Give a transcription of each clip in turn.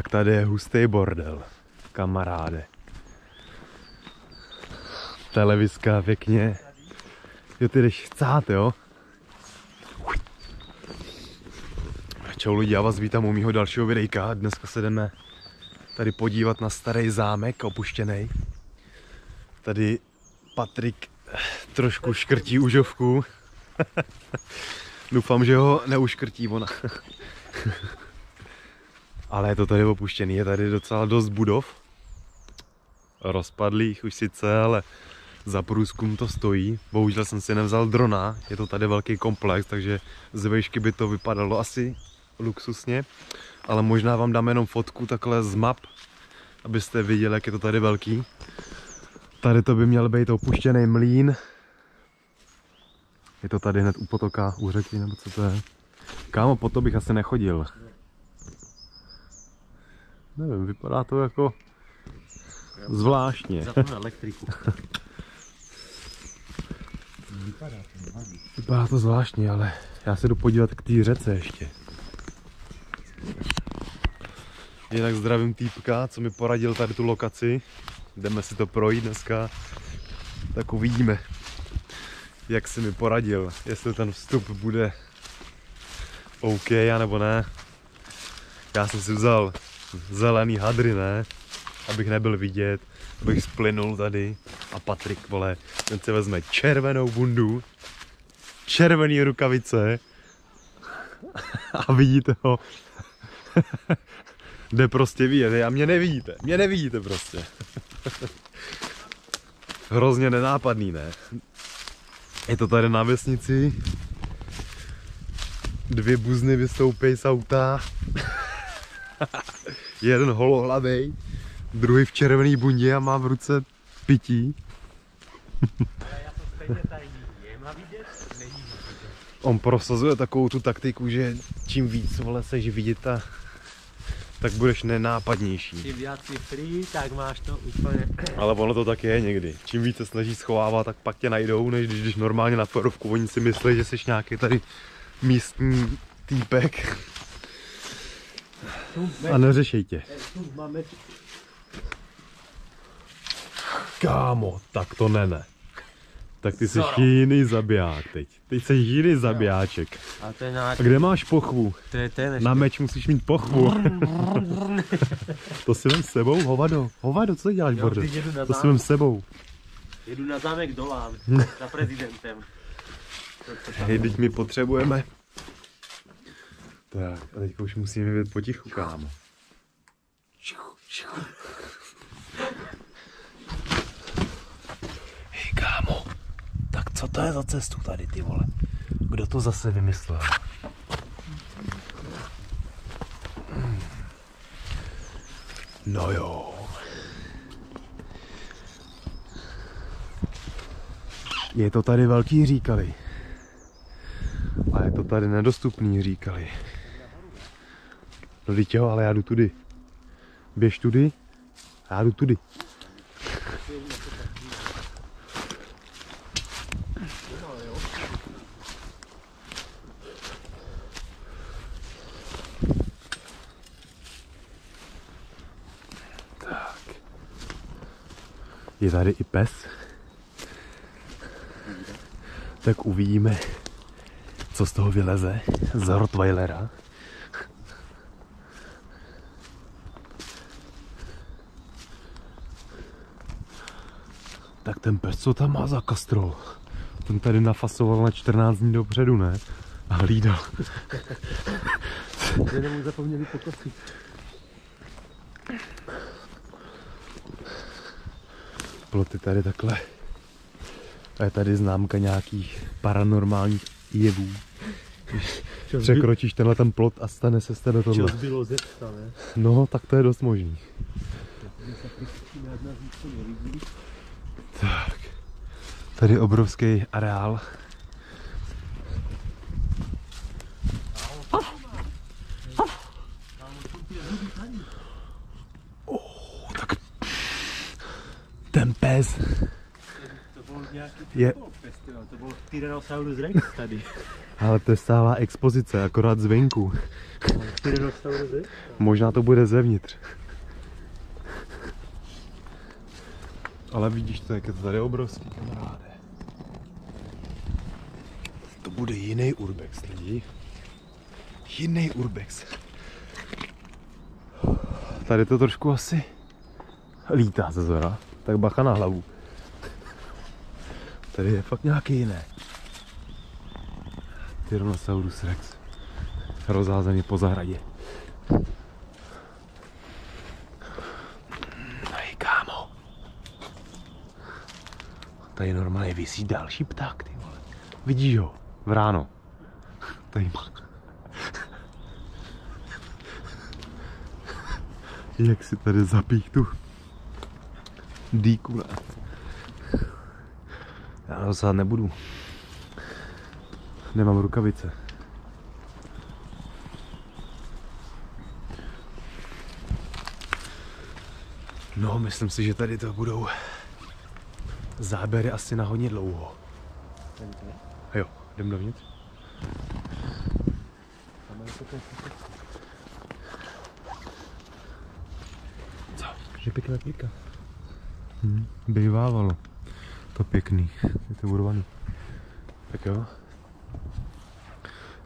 Tak tady je hustý bordel, kamaráde. Televizka pěkně. Jo, ty jdeš chcát, jo? Čau lidi, já vás vítám u mýho dalšího videjka. Dneska se jdeme tady podívat na starý zámek, opuštěný. Tady Patrik trošku škrtí užovku. Doufám, že ho neuškrtí ona. Ale je to tady opuštěný, je tady docela dost budov. Rozpadlých už sice, ale za průzkum to stojí. Bohužel jsem si nevzal drona, je to tady velký komplex, takže z výšky by to vypadalo asi luxusně. Ale možná vám dám jenom fotku takhle z map, abyste viděli, jak je to tady velký. Tady to by měl být opuštěný mlín. Je to tady hned u potoka, u řeky, nebo co to je. Kámo, po to bych asi nechodil. Nevím, vypadá to jako zvláštně. Za tu elektriku. Vypadá to zvláštně, ale já se jdu podívat k té řece ještě. Jinak zdravím týpka, co mi poradil tady tu lokaci. Jdeme si to projít dneska. Tak uvidíme, jak si mi poradil. Jestli ten vstup bude OK, nebo ne. Já jsem si vzal zelený hadry, ne? Abych nebyl vidět, abych splynul tady. A Patrik, vole, ten si vezme červenou bundu, červený rukavice a vidíte ho. Jde prostě vidět, a mě nevidíte, mě nevidíte prostě. Hrozně nenápadný, ne? Je to tady na vesnici. Dvě buzny vystoupí z auta. Jeden holohlavej, druhý v červený bundě a má v ruce pití. Já to stejně tady je má vidět, není vidět. On prosazuje takovou tu taktiku, že čím víc vole seš vidět a tak budeš nenápadnější. Čím víc si free, tak máš to úplně... Ale ono to tak je někdy. Čím více snaží schovávat, tak pak tě najdou, než když jdeš normálně na forovku. Oni si myslí, že jsi nějaký tady místní týpek a neřešej tě. Kámo, tak to ne, ne. Tak ty jsi Zoro. jiný zabiják teď. Teď jsi jiný zabijáček. A to je A nějaký... kde máš pochvu? To je ten. Na meč musíš mít pochvu. to si vem s sebou, hovado. Hovado, co děláš, Jo, borde? na To si vem s sebou. Jedu na zámek Dolán, za prezidentem. Hej, teď my potřebujeme. Tak, a teďka už musíme být potichu, kámo. Hej, kámo. Tak co to je za cestu tady, ty vole? Kdo to zase vymyslel? No jo. Je to tady velký říkali. A je to tady nedostupný, říkali. No teď jo, ale já jdu tudy. Běž tudy, já jdu tudy. Tak. Je tady i pes. Tak uvidíme, co z toho vyleze z Rottweilera. Ten pes, co tam má za kastrol? Ten tady nafasoval na 14 dní dopředu, ne? A hlídal. Jenom mu zapomněli pokosit. Ploty tady takhle. A je tady známka nějakých paranormálních jevů. Čo Překročíš tenhle ten plot a stane se z tebe tohle. zbylo ze psa, ne? No, tak to je dost možný. Tak. Tady obrovský areál. Oh, tak ten pes. To byl nějaký Je- festival, to byl Tyrannosaurus Rex tady. Ale to je stálá expozice, akorát zvenku. Tyrannosaurus Rex? Možná to bude zevnitř. Ale vidíš to, jak je to tady obrovský, kamaráde. To bude jiný urbex, lidi. Jiný urbex. Tady to trošku asi lítá ze zora, tak bacha na hlavu. Tady je fakt nějaký jiný. Tyrannosaurus rex. Rozházený po zahradě. Hej, kámo. Tady normálně vysí další pták, ty vole. Vidíš ho? V ráno. Tady má. Jak si tady zapích tu dýku, ne? Já dosáhat nebudu. Nemám rukavice. No, myslím si, že tady to budou záběry asi na hodně dlouho. Jo, jdem dovnitř. Co? Že pěkná kvítka. Hm, bývávalo. To pěkný, je to urvaný. Tak jo.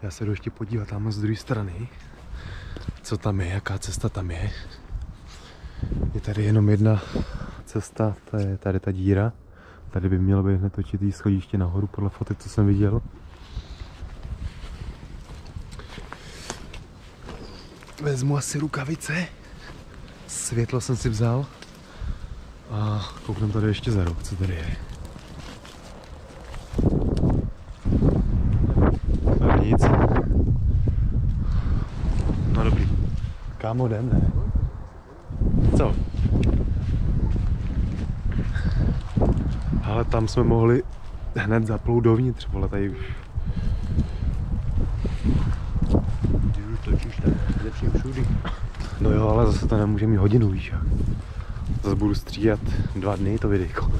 Já se jdu ještě podívat tam z druhé strany, co tam je, jaká cesta tam je. Je tady jenom jedna cesta, to je tady ta díra. Tady by mělo být hned určitý schodiště nahoru podle fotek, co jsem viděl. Vezmu asi rukavice. Světlo jsem si vzal. A kouknem tady ještě za rok, co tady je. Tady nic. No dobrý. Kámo, jdem, ne? Co? Ale tam jsme mohli hned zaplout dovnitř, vole, tady už. Točíš, tak všudy. No jo, ale zase to nemůže mít hodinu, víš jak. Zase budu stříhat dva dny to videjko.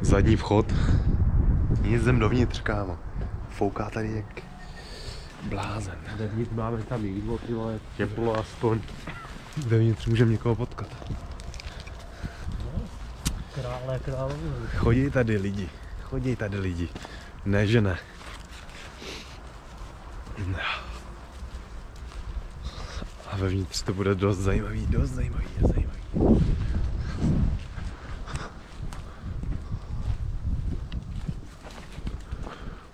Zadní vchod. Jdem dovnitř, kámo. Fouká tady jak blázen. Zevnitř máme tam jídlo, ty vole, teplo aspoň. Dovnitř můžeme někoho potkat. Krále, krále. Chodí tady lidi. Chodí tady lidi. Ne, že ne. No. A vevnitř to bude dost zajímavý, dost zajímavý, dost zajímavý.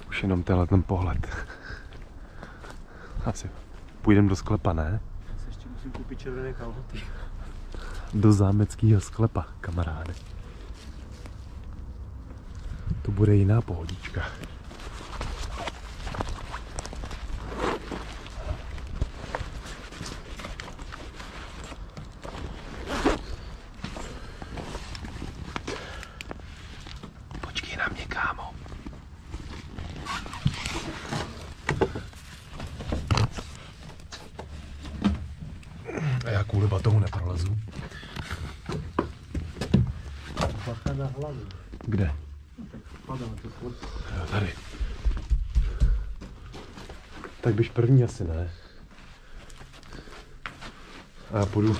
Už jenom tenhle ten pohled. Asi půjdeme do sklepa, ne? Já se ještě musím koupit červené kalhoty. Do zámeckého sklepa, kamaráde. To bude jiná pohodička. Počkej na mě, kámo. A já kvůli batohu neprolezu. Bacha na hlavu. Kde? Padá to furt. Jo, tady. Tak běž první asi, ne? A já půjdu.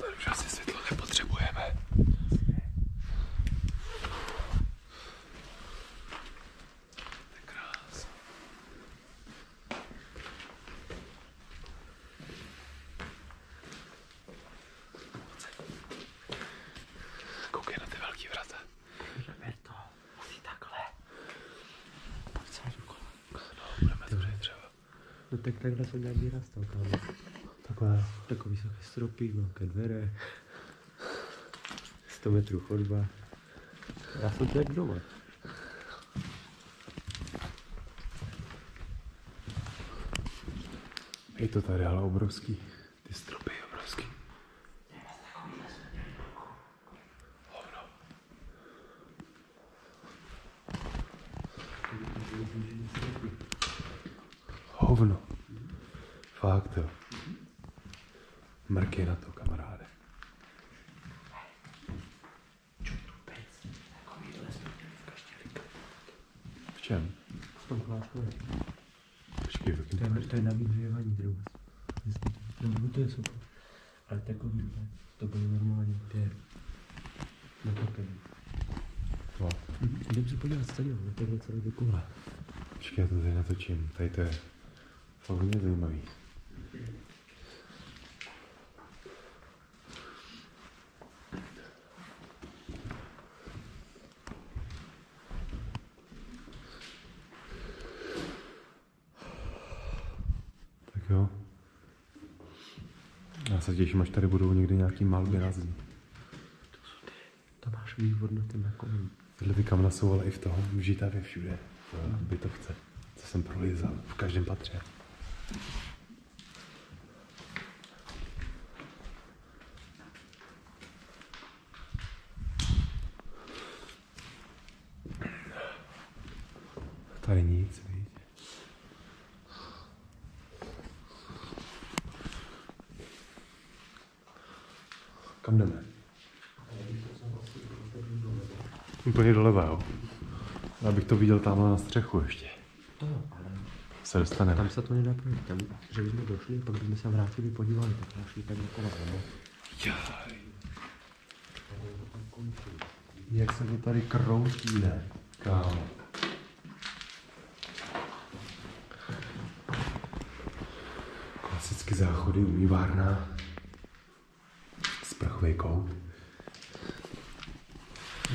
Tady už asi světlo nepotřebujeme. To je krás. Koukej na ty velký vrata. Jdeme to. Asi takhle. Pojď se okolo. No, budeme to třeba. No tak takhle se nějak vyrastal, kámo. Takhle. Takový vysoké stropy, velké dvere. 100 metrů chodba. Já jsem jak doma. Je to tady ale obrovský. Ty stropy obrovský. Hovno. Hovno. Fakt jo. Mrky na to, kamaráde. V čem? V tom kláštoru. Počkej, v jakém To je, to je na vyhřívání drouhas. No, to je super. Ale takový, ne? to bylo normálně pěr. Na topení. No. Jdem se podívat stadion, je to docela dokola. Počkej, já to tady natočím. Tady to je fakt hodně zajímavý. Tak jo. Já se těším, až tady budou někdy nějaký malby na zdi. To máš výhodnoty na kolem. Tyhle ty kamna jsou ale i v toho Žitavě všude. V bytovce. Co jsem prolizal. V každém patře. Tady nic, víš. Kam jdeme? Úplně doleva, jo. Já bych to viděl tamhle na střechu ještě. To, ale Se dostaneme. tam se to nedá projít. Tam, že bychom došli, pak bychom se vrátili, podívali, tak jsme šli tak dokola, nebo? Jaj. Jak se to tady kroutí, ne? Kámo. Klasicky záchody, umývárna, sprchový kout.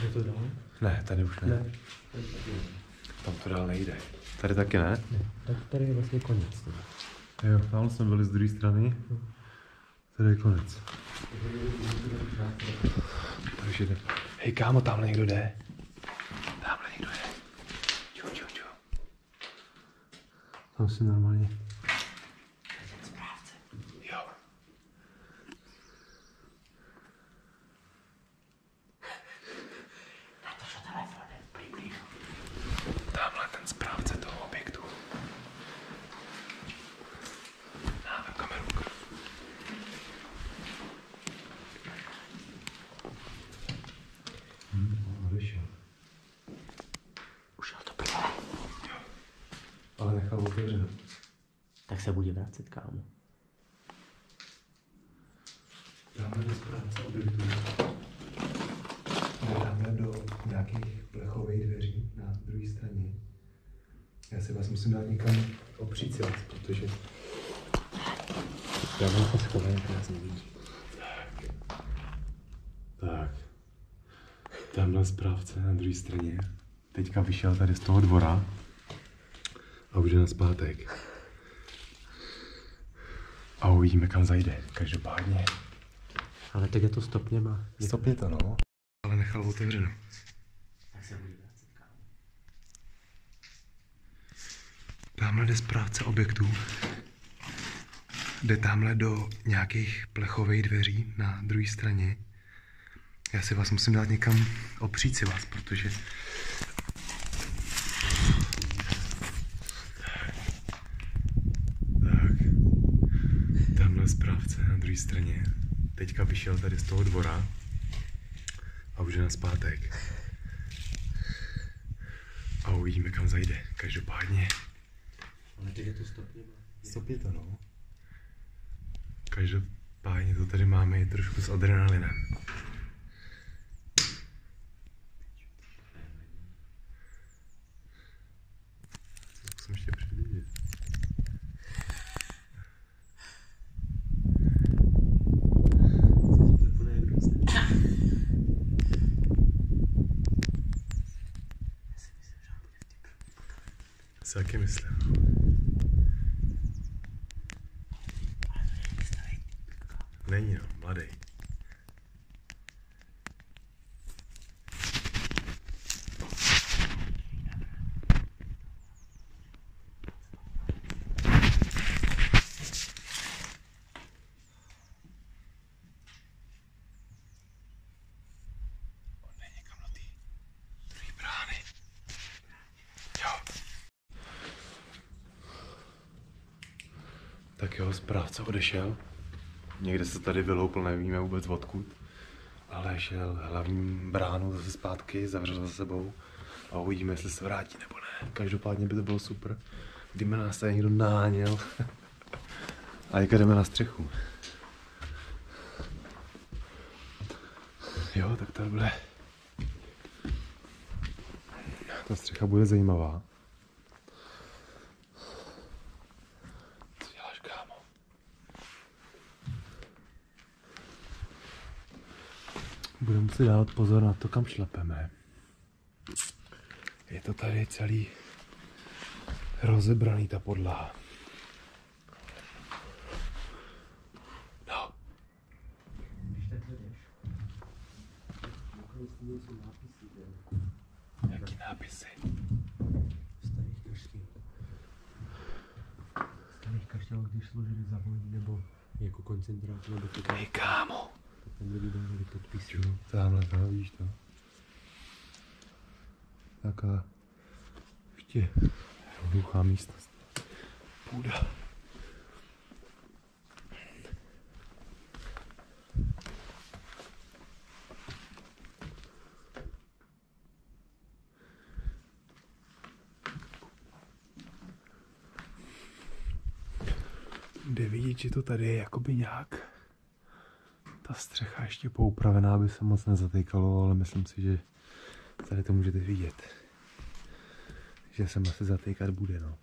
Jde to dál? Ne, tady už ne. Ne. Tam to dál nejde. Tady taky ne? ne. Tak tady je vlastně konec. Ne? Jo, tam jsme byli z druhé strany. Tady je konec. Takže jde. Hej kámo, tamhle někdo jde. Tamhle někdo jde. Ču, ču, ču. Tam si normálně. Jo. Tamhle ten správce toho objektu. Máme kameru. Hmm, odešel. Už je to prdele. Ale nechal otevřeno. Tak se bude vracet, kámo. Dáme do správce objektu. Dáme do nějakých plechových dveří na druhé straně. Já si vás musím dát někam opřít si vás, protože Já mám to schované, to nás nevidí. Tak. Tamhle správce na druhé straně. Teďka vyšel tady z toho dvora a už jde na zpátek. A uvidíme, kam zajde. Každopádně. Ale tak je to stopně má. Stopně to, no. Ale nechal otevřeno. Tak se. Tamhle jde správce objektů. Jde tamhle do nějakých plechových dveří na druhé straně. Já si vás musím dát někam opřít si vás, protože... Tak. Tamhle správce na druhé straně. Teďka vyšel tady z toho dvora a už je na zpátek. A uvidíme, kam zajde. Každopádně. Ale tak je to stopně má. Stopě to, no. Každopádně to tady máme trošku s adrenalinem. Musím ještě předvidět. Se ti to bude hrozné. Si taky myslím. Není no, mladý. Jo, odešel. Někde se tady vyloupl, nevíme vůbec odkud. Ale šel hlavní bránu zase zpátky, zavřel za sebou a uvidíme, jestli se vrátí nebo ne. Každopádně by to bylo super, kdyby nás tady někdo náněl. a jak jdeme na střechu. Jo, tak to bude. Ta střecha bude zajímavá. Co děláš, kámo? Muset dávat pozor na to, kam šlapeme. Je to tady celý rozebraný ta podlaha. No, jaký nápisy? Starých kaštěl. Starých kaštěl, když složili za vojny, nebo jako koncentrát, nebo to kámo. Tak tam dávali podpisy. Tamhle to, vidíš to? Taká ještě hluchá místnost. Půda. Jde vidět, že to tady je jakoby nějak ta střecha ještě poupravená, aby se moc nezatýkalo, ale myslím si, že tady to můžete vidět. Že se asi zatýkat bude, no.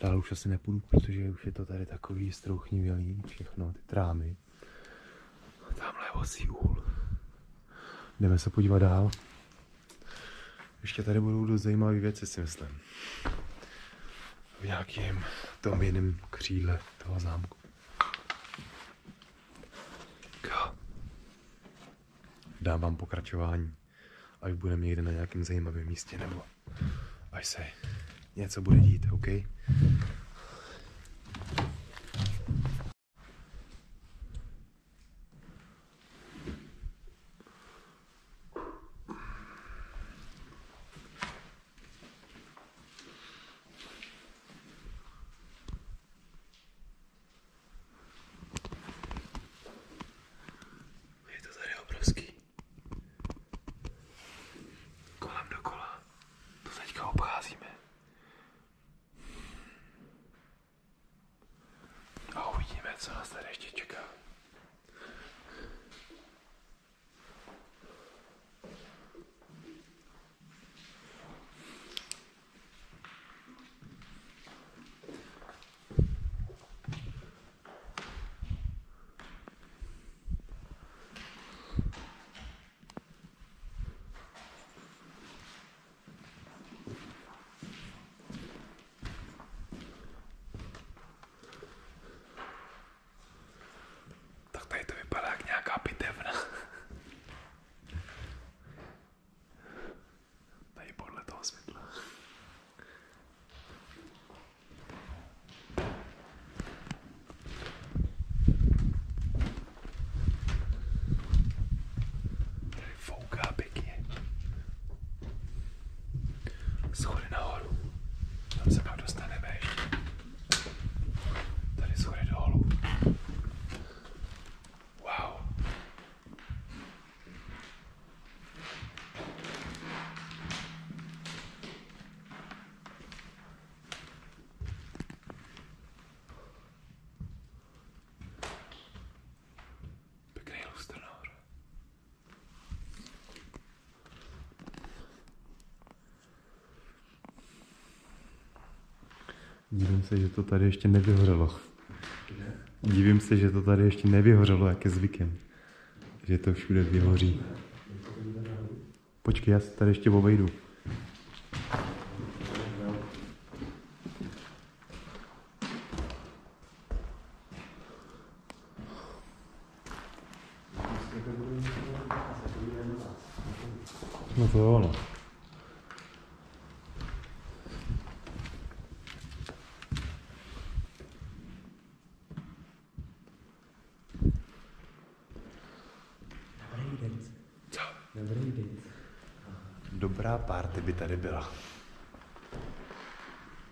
Dál už asi nepůjdu, protože už je to tady takový strouchnivělý, všechno, ty trámy. A tamhle je osí úl. Jdeme se podívat dál. Ještě tady budou dost zajímavé věci, si myslím. V nějakém tom jiném křídle toho zámku. Jo. Dám vám pokračování, až budeme někde na nějakém zajímavém místě, nebo až se něco bude dít, OK? Dívím se, že to tady ještě nevyhořelo. Divím se, že to tady ještě nevyhořelo, jak je zvykem. Že to všude vyhoří. Počkej, já se tady ještě obejdu. Dobrá party by tady byla.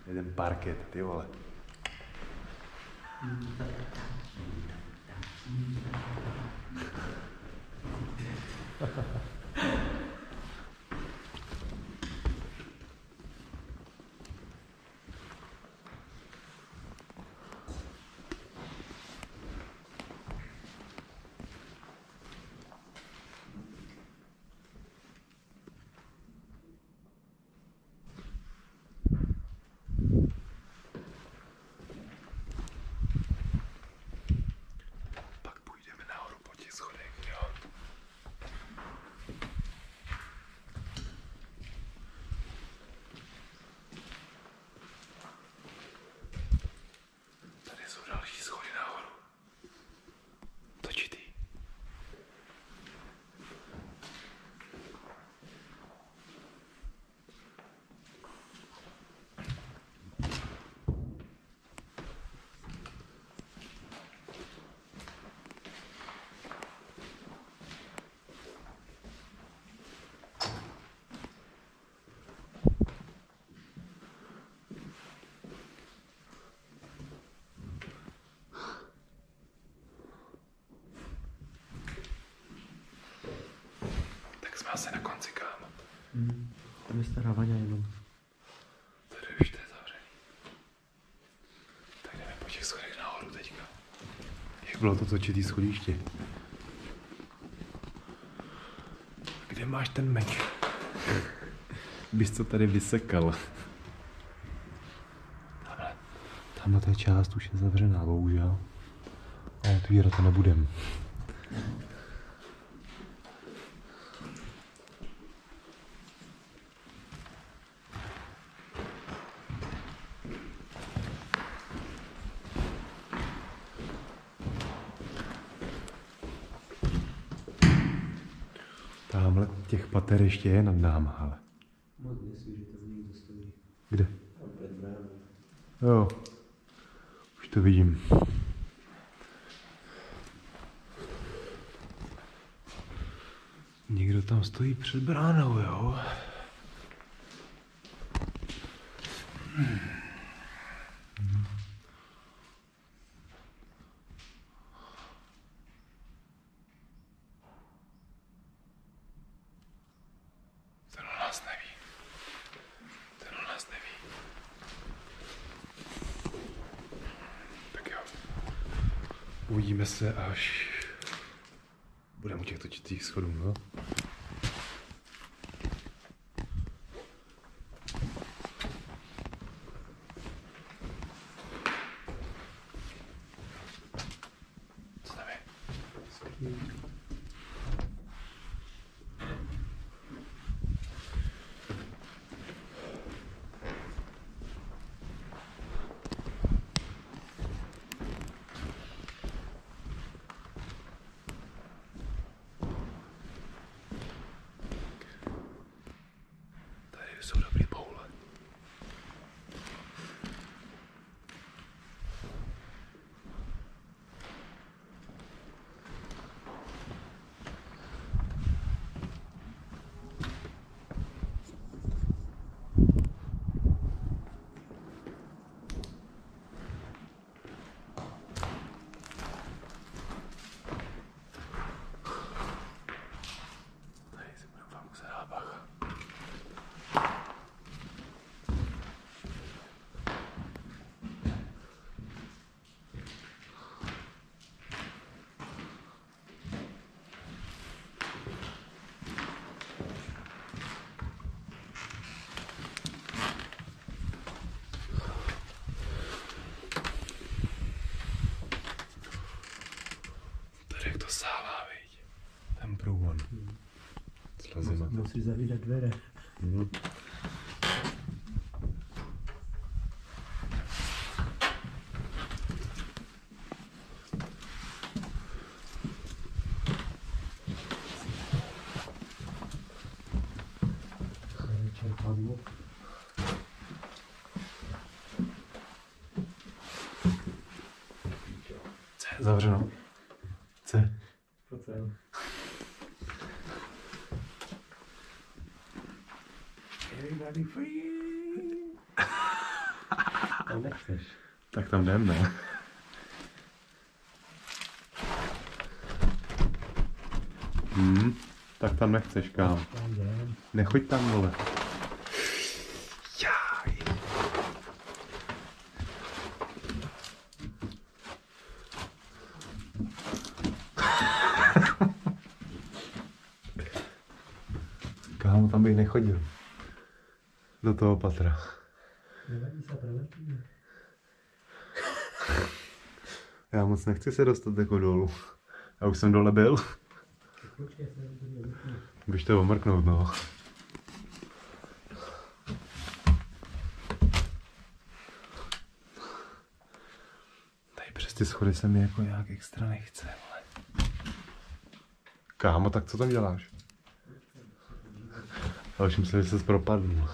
Jeden parket, ty vole. Mm. Stará vaňa jenom. Tady už to je zavřený. Tak jdeme po těch schodech nahoru teďka. Jak bylo to točitý schodiště? Kde máš ten meč? Bys to tady vysekal. Tamhle. Tamhle ta část už je zavřená, bohužel. A otvírat to nebudem. Tamhle těch pater ještě je nad náma, ale. Moc nesmí, že tam někdo stojí. Kde? Tam před bránou. Jo. Už to vidím. Někdo tam stojí před bránou, jo? Ten o nás neví. Ten o nás neví. Tak jo. Uvidíme se, až budeme u těch točitých schodů, no? Co tam je? Tady jsou dobrý boule. Tady si budeme fakt muset dát bacha. Tady jak to sává, viď? Ten průvod. Slezima. Musíš zavírat dvere. Mhm. Je čerpadlo. Zavřeno? Tak tam jdem, ne? Hmm, tak tam nechceš, kámo. Nechoď tam, vole. Kámo, tam bych nechodil. Toho patra. Nevadí se. Já moc nechci se dostat jako dolů. Já už jsem dole byl. Se to omrknout, no. Tady přes ty schody se mi jako nějak extra nechce, vole. Kámo, tak co tam děláš? Já už myslím, že se propadl.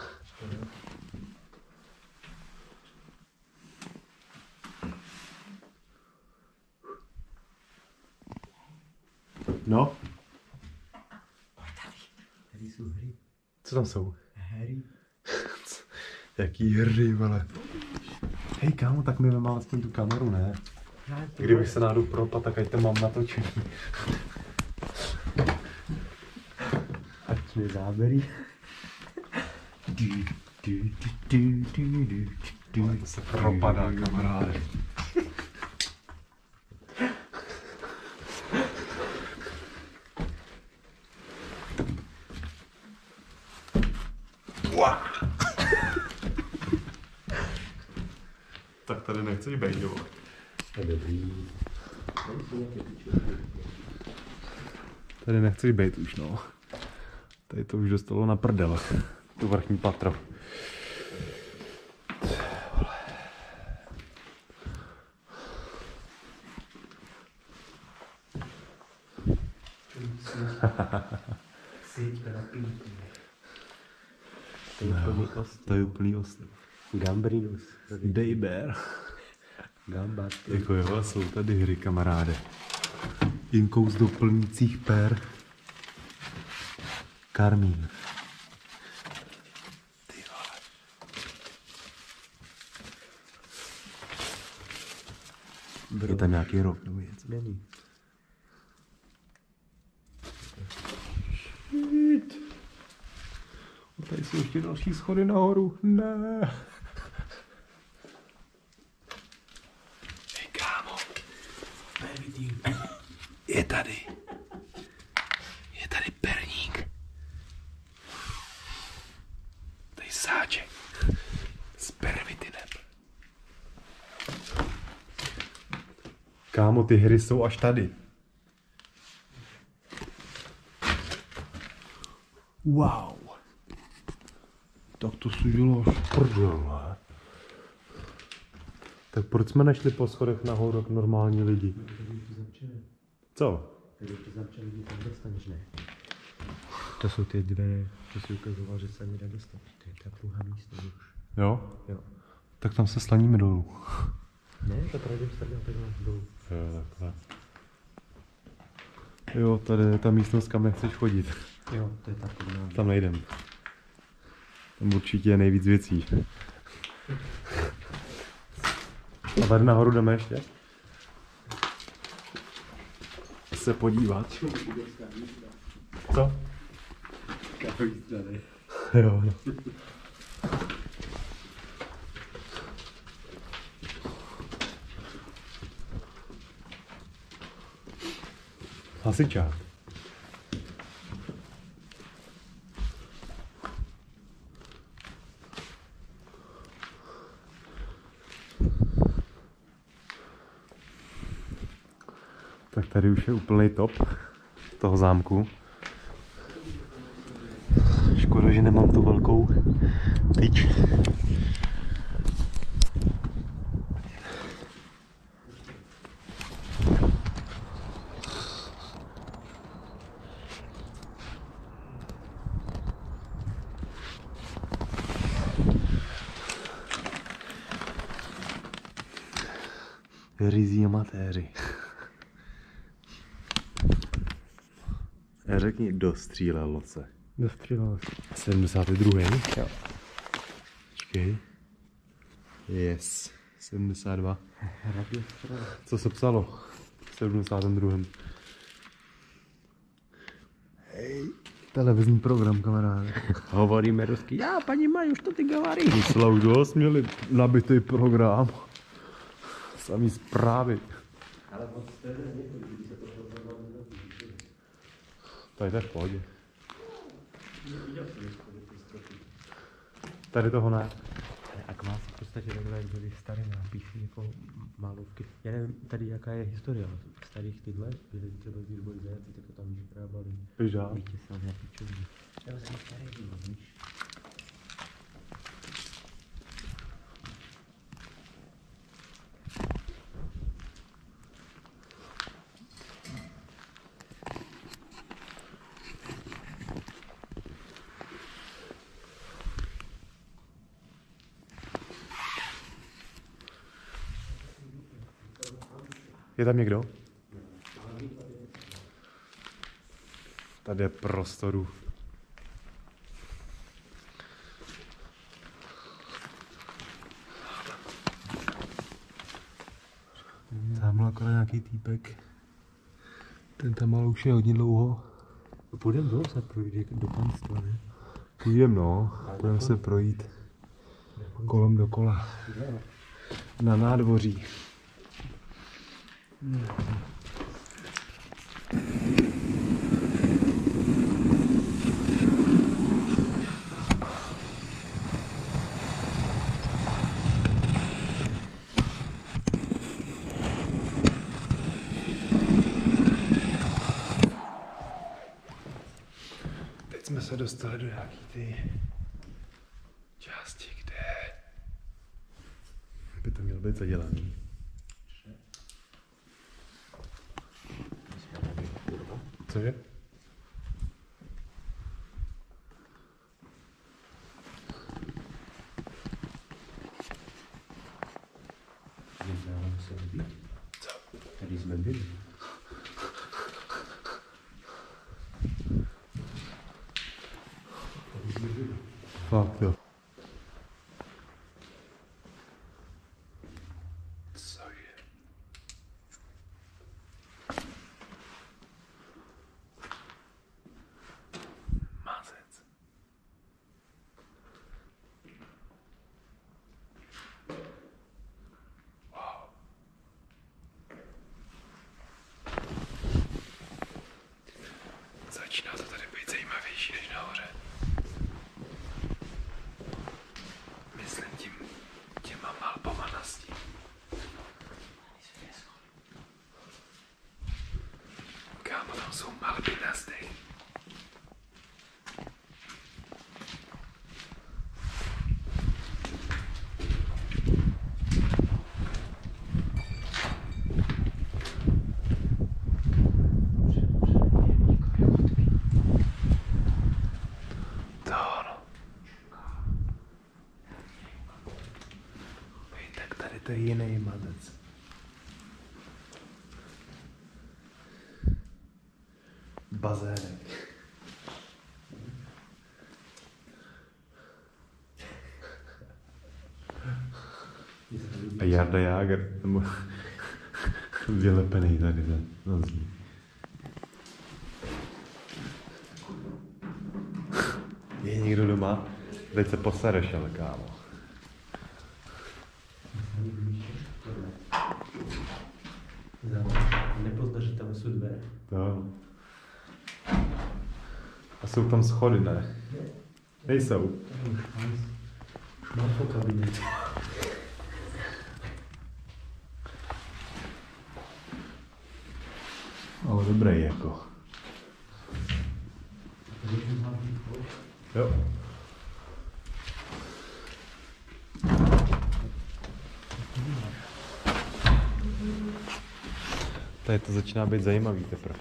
No, Tady jsou hry. co tam jsou? Hry. Jaký hry, vole. Hej, kámo, tak mi vem aspoň tu kameru, ne? Kdybych se náhodou propad, tak ať to mám natočený. Ať mi záběry. Du, du, du, du, du, du, du, To se propadá, kamaráde. Nechceš být, jo. To dobrý. Tady nechceš být už, no. Tady to už dostalo na prdel. Tu vrchní patro. To úplný ostrov. To je úplný ostrov. Gambrinus. Dejber. Gambat. Jako jo, jsou tady hry, kamaráde. Inkous do plnících per. Karmín. Vole. Je tam nějaký rok nebo něco? Není. Tady jsou ještě další schody nahoru. Ne. Hej, kámo. Je tady. Je tady perník. Tady sáček. S pervitinem. Kámo, ty hry jsou až tady. Wow. Tak to si děláš prdele. Tak proč jsme nešli po schodech nahoru jako normální lidi? Co? To jsou ty dveře, to si ukazoval, že se nedá dostat. To je ta druhá místo už. Jo? Jo. Tak tam se slaníme dolů. Ne, to projdeme se takhle dolů. Jo, takhle. Jo, tady je ta místnost, kam nechceš chodit. Jo, to je ta prvná. Tam nejdem. Tam určitě je nejvíc věcí. A tady nahoru jdeme ještě? Se podívat. Co? Jo. no. Hasičák. Tak tady už je úplný top toho zámku. Škoda, že nemám tu velkou tyč. do Střílelce. Do Střílelce. 72. Jo. Počkej. Yes. 72. Co se psalo? 72. Hej. Televizní program, kamaráde. Hovoríme rusky. Já, paní Maj, už to ty govorí. Musela už dost měli nabitý program. Samý zprávy. Ale moc se to Tady to je v pohodě. Tady toho ne. A má v podstatě takhle byly staré nápisy jako málovky. Já nevím tady jaká je historie, ale starých tyhle byly třeba když byli zajaci, tak to tam vyprávěli. Vítězil nějaký čovní. Já jsem starý víš. Je tam někdo? Tady je prostoru. Tamhle akorát nějaký týpek. Ten tam ale už je hodně dlouho. Půjdeme dolů se projít do panstva, ne? Půjdem no, budeme se projít kolem dokola. Na nádvoří. Teď jsme se dostali do nějaký ty části, kde by to mělo být zadělaný. sobie Kámo, tam jsou malby na zdi. To ono. Hej, tak tady to je jiný mazec. Bazének. A Jarda Jágr, nebo vylepený tady na, na zdi. Je někdo doma? Teď se posereš, ale kámo. Nepoznáš, že tam jsou dveře? To. A jsou tam schody, ne? Nejsou. Už má po kabinetu. Ale dobrý jako. Jo. Tady to začíná být zajímavý teprve.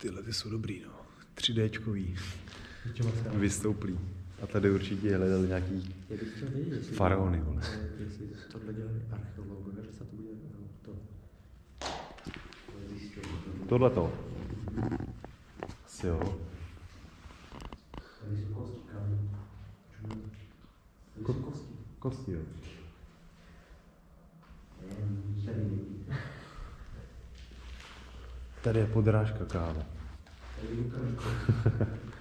Tyhle ty jsou dobrý, no. 3Dčkový, vystouplý. A tady určitě hledali nějaký Já bych chtěl vědět, jestli... faraony, vole. eh, Jestli tohle dělali archeologové, že se to bude Tohle. Asi jo. Kosti, jo. Tady je podrážka káva.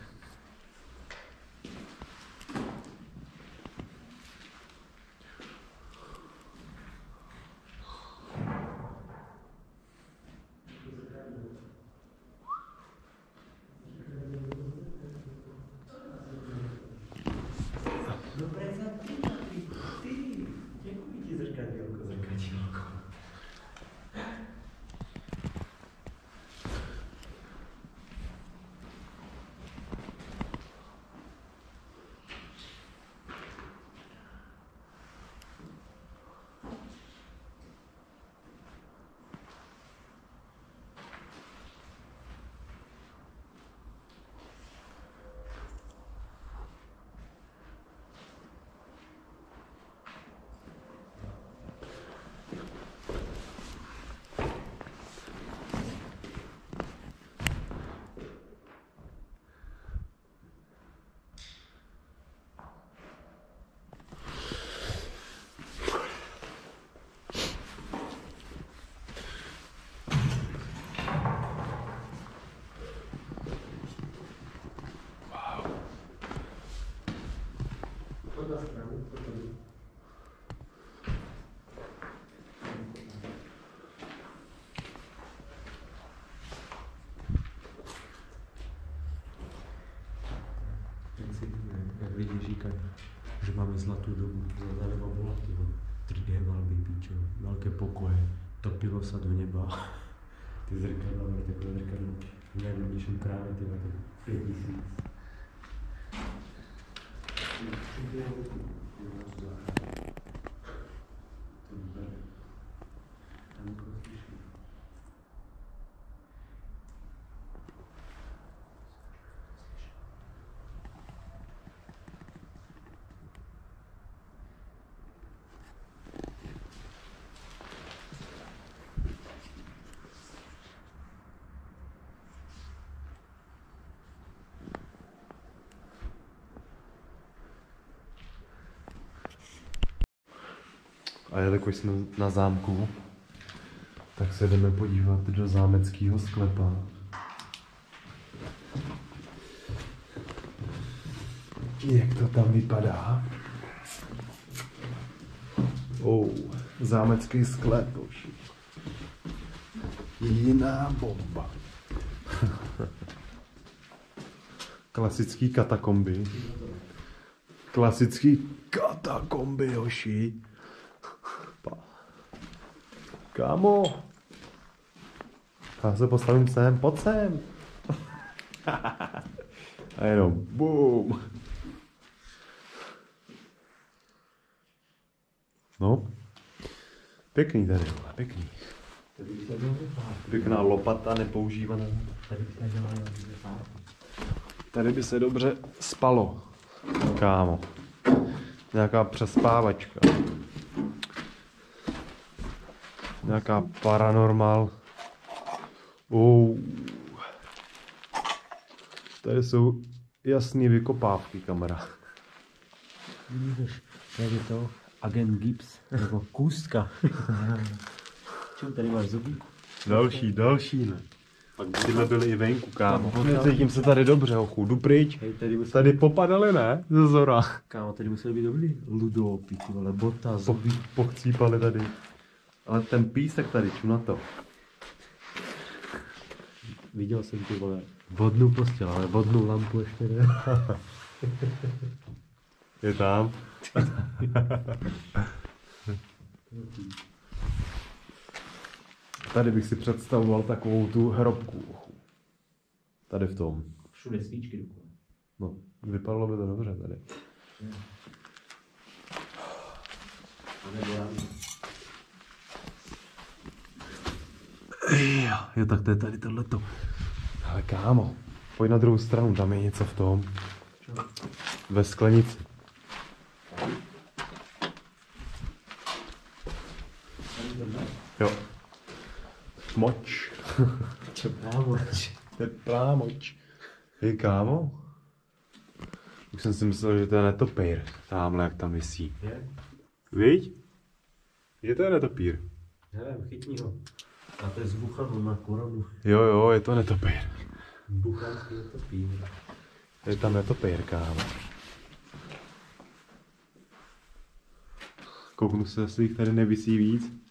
máme zlatou dobu, zlatá doba byla, tři 3D malby, píčo, velké pokoje, topilo se do neba. Ty zrkadla, mají takové zrkadlo, v nejlevnějším právě, ty máte 5000. A jelikož jsme na zámku, tak se jdeme podívat do zámeckého sklepa. Jak to tam vypadá? Oh, zámecký sklep. Jiná bomba. Klasický katakomby. Klasický katakomby, Joši. Kámo. Já se postavím sem, pojď sem. A jenom boom. No. Pěkný tady, pěkný. Pěkná lopata, nepoužívaná. Tady by se dalo vypálit. Tady by se dobře spalo, kámo. Nějaká přespávačka. Nějaká paranormal. Oh. Tady jsou jasný vykopávky, kamera. Vidíš, jak je to agent Gibbs, nebo kůstka. Čem tady máš zubík? Další, další, ne? Pak bychom byli i venku, kámo. Tam Necítím se tady dobře, hochu, jdu pryč. Hej, tady musí, Tady popadali, ne? Ze zora. kámo, tady museli být dobrý ludopy, ty vole, bota, Po, zubí. pochcípali tady. Ale ten písek tady, ču na to. Viděl jsem ty vole, vodnou postěl, ale vodnou lampu ještě ne. Je tam. Tady bych si představoval takovou tu hrobku. Tady v tom. Všude svíčky dokola. No, vypadalo by to dobře tady. Jo, jo, tak to je tady tohleto. Ale kámo, pojď na druhou stranu, tam je něco v tom. Ve sklenici. Jo. Moč. Čo, kámo, To je plámoč. Hej, kámo. Už jsem si myslel, že to je netopír. Tamhle, jak tam visí. Je? Viď? Je to netopír. Nevím, chytni ho. A to je na korunu. Jo, jo, je to netopír. Buchanský je to pír. Je tam netopír, kámo. Kouknu se, jestli jich tady nevisí víc.